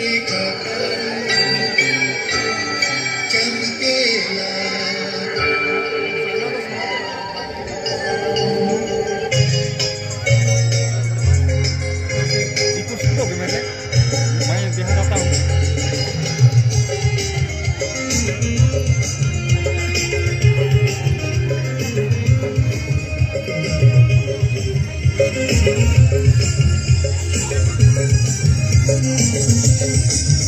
Africa. Música